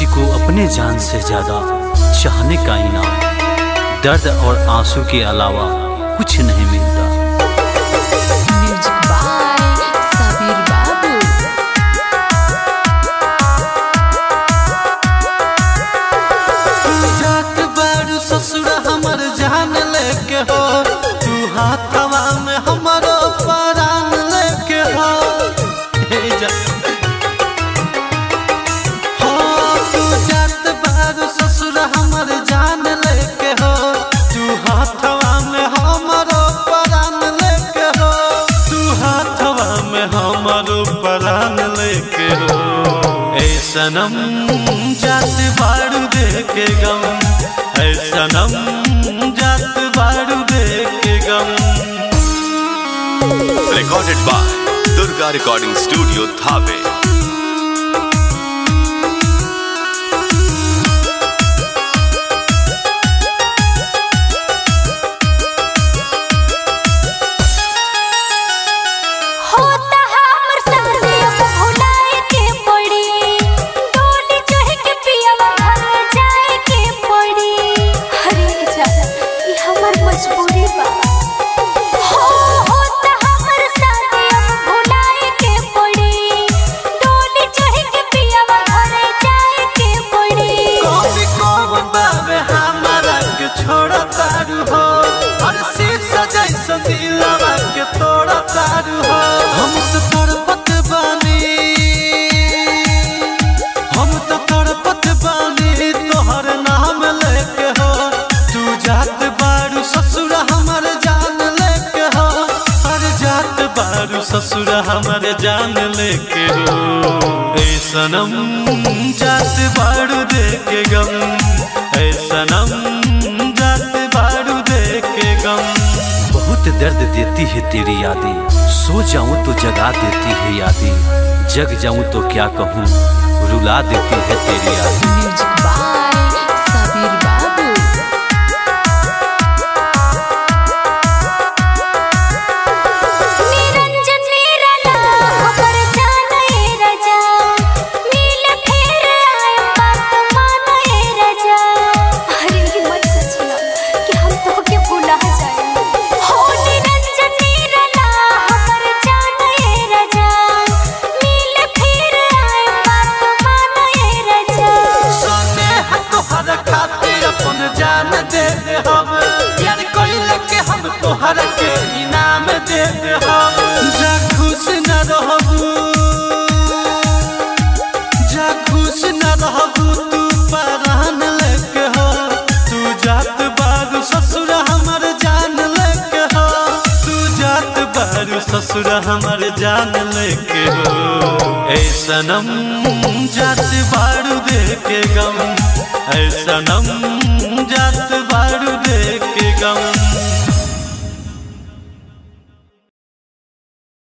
किसी को अपने जान से ज़्यादा चाहने का इनाम, दर्द और आँसू के अलावा कुछ नहीं मिलता। सनम, जात बाड़ू देखे गम। है सनम, जात बाड़ू देखे गम। Recorded by Durga recording studio Thawe जात बारू ससुर हमर जान लेके हो। हर जात बारू ससुर हमर जान लेके हो। ऐ सनम जात बारू गम। ऐ सनम जात बारू गम। बहुत दर्द देती है तेरी यादें। सो जाऊँ तो जगा देती है यादें। जग जाऊँ तो क्या कहूँ? रुला देती है तेरी यादें। म्यूज़िक बाय ससुर हमर जान लेके हो। तू जात बारू ससुर हमर जान लेके हो। ऐ सनम, जात